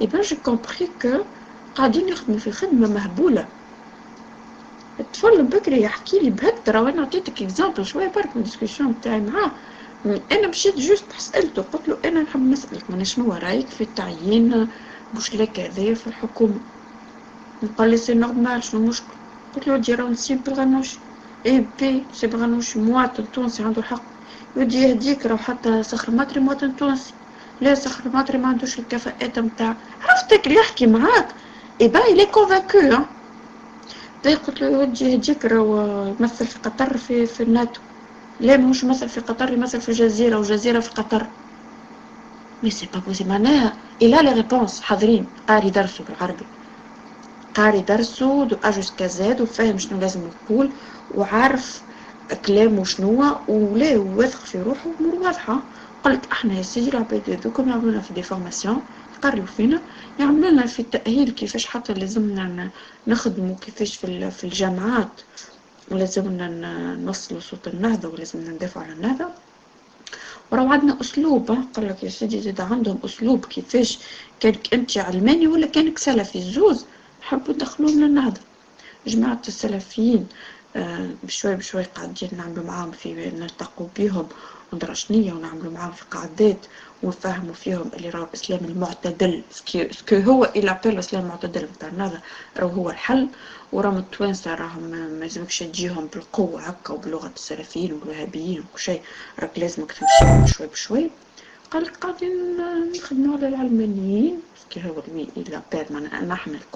اي بان جي كومبخي كو قاعدين يخدموا في خدمة مهبولة الطفل بكري يحكي لي بهكترة وأنا عطيتك اكزامبل شوية برك من الديسكسيون بتاعي معاه أنا مشيت جوست سالته قلت له أنا نحب نسالك من شنو رايك في التعيين بوشلاك هذايا في الحكومة قال لي سي نورمال شنو المشكل قلت له ديرا نسيب بالغنوش اي بي سي بغنوش مواطن تونسي عنده الحق يودي يهديك راه حتى صخر مطري مواطن تونسي لا صخر مطري ما عندوش الكفاءات نتاع عرفتك اللي يحكي معاك اي با الي كونفاكو قلت له يودي يهديك راه يمثل في قطر في, في الناتو. لا مش مثل في قطر يمثل في الجزيرة وجزيرة في قطر. مي سي با بوزي معناها إلا لي ريبونس حاضرين. قاري درسو بالعربي. قاري درسو دو أ جوسكا زاد وفاهم شنو لازم يقول وعارف كلامه شنو ولا واثق في روحه أمور واضحة. قلت إحنا يا سيدي العباد هذوكم يعملوا لنا في des formations يقريو فينا يعملوا لنا في التأهيل كيفاش حتى لازمنا نخدموا كيفاش في الجامعات ولازمنا نوصلوا صوت النهضة ولازمنا ندافعوا على النهضة. وراه عندنا أسلوب قال لك يا سيدي زاد عندهم أسلوب كيفاش كانك أنت علماني ولا كانك سلفي زوز حبوا يدخلوهم للنهضة جماعة السلفيين بشوي بشوي قاعدين نعملوا معاهم في نلتقوا بيهم ودرا شنية ونعملوا معاهم في قعدات ونفهموا فيهم اللي راهو الإسلام المعتدل. ce que هو il appelle الإسلام المعتدل نتاع النهضة راهو هو الحل. وراهم التوانسة راهم ما لازمكش تجيهم بالقوة هكا وبلغة السلفيين والوهابيين وكل شيء. راك لازمك تمشي بشوي بشوي. قال قاعدين نخدموا على العلمانيين. ce que هو il appelle نحن الكل